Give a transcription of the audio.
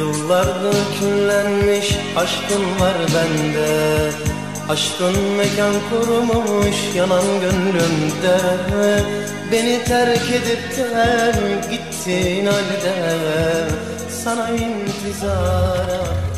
Yıllardır küllenmiş aşkın var bende. Aşkın mekan kurmuş yanan gönlümde. Beni terk edip de gittin halde Sana intizara